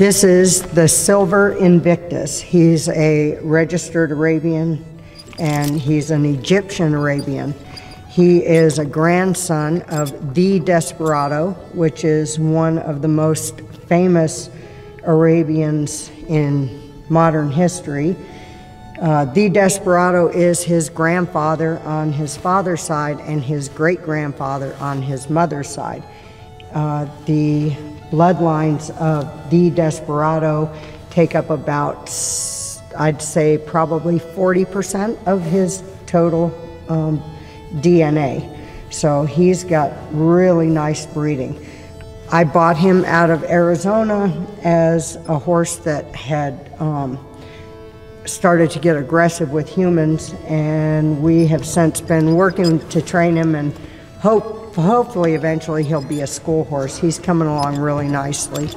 This is the Silver Invictus. He's a registered Arabian and he's an Egyptian Arabian. He is a grandson of Thee Desperado, which is one of the most famous Arabians in modern history. Uh, Thee Desperado is his grandfather on his father's side and his great grandfather on his mother's side. Uh, the bloodlines of Thee Desperado take up about, I'd say, probably 40% of his total um, DNA. So he's got really nice breeding. I bought him out of Arizona as a horse that had um, started to get aggressive with humans, and we have since been working to train him and hope hopefully eventually he'll be a school horse. He's coming along really nicely.